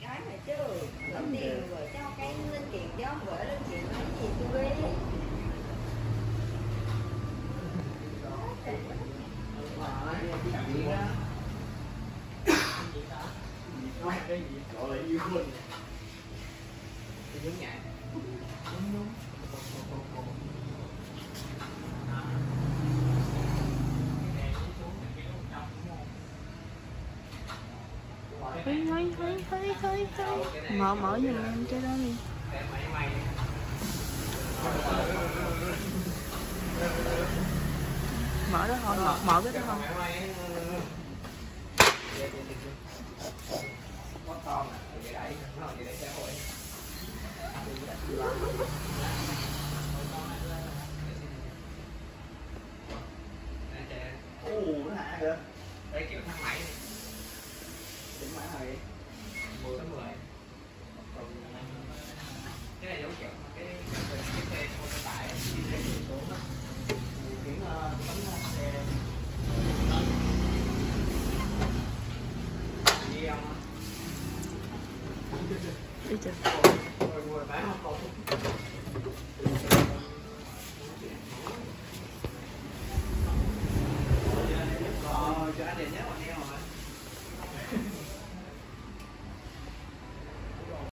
cái mà chứ. Gửi tiền rồi, cho cái linh kiện cho gửi linh kiện nói gì tôi đi gọi là yêu mình. Thì đúng nhạc thấy thấy thấy thấy thấy thấy mở mở giùm em cái đó đi. Mở đó thôi mở, mở cái đó thôi. Có nó Ồ, nó hạ kìa. Đây kiểu thang máy. Này 10 tháng 10 Cái này giống kiểu cái cái cái xe ô tô tải đường xuống đó Điều khiển tấm xe đi không đi chưa